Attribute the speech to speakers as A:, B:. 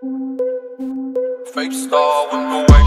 A: Fake star with the way